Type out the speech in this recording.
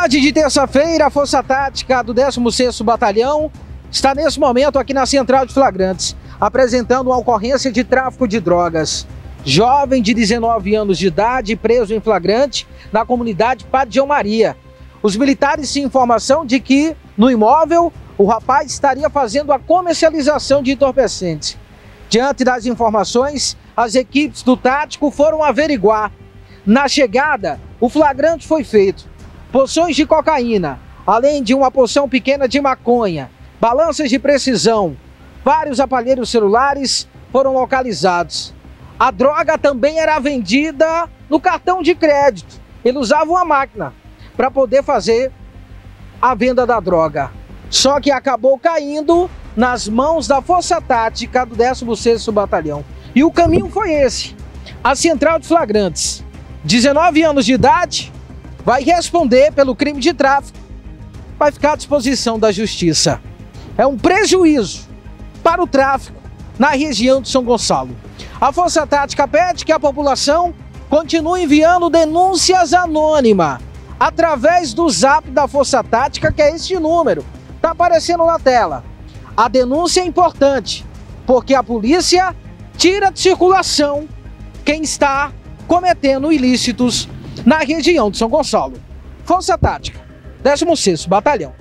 tarde de terça-feira, a Força Tática do 16º Batalhão está nesse momento aqui na Central de Flagrantes, apresentando uma ocorrência de tráfico de drogas. Jovem de 19 anos de idade preso em flagrante na comunidade Padre Maria. Os militares têm informação de que no imóvel o rapaz estaria fazendo a comercialização de entorpecentes. Diante das informações, as equipes do tático foram averiguar. Na chegada, o flagrante foi feito poções de cocaína, além de uma porção pequena de maconha, balanças de precisão, vários aparelhos celulares foram localizados. A droga também era vendida no cartão de crédito. Ele usava uma máquina para poder fazer a venda da droga. Só que acabou caindo nas mãos da Força Tática do 16º Batalhão. E o caminho foi esse. A Central de Flagrantes. 19 anos de idade, vai responder pelo crime de tráfico, vai ficar à disposição da justiça. É um prejuízo para o tráfico na região de São Gonçalo. A Força Tática pede que a população continue enviando denúncias anônimas através do zap da Força Tática, que é este número, está aparecendo na tela. A denúncia é importante, porque a polícia tira de circulação quem está cometendo ilícitos na região de São Gonçalo. Força Tática, 16º Batalhão.